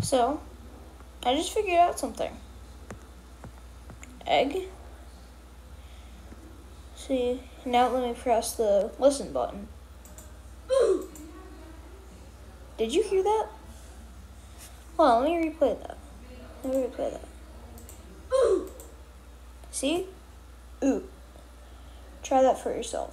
So, I just figured out something. Egg. See, now let me press the listen button. Did you hear that? Well, let me replay that. Let me replay that. See? Ooh. Try that for yourself.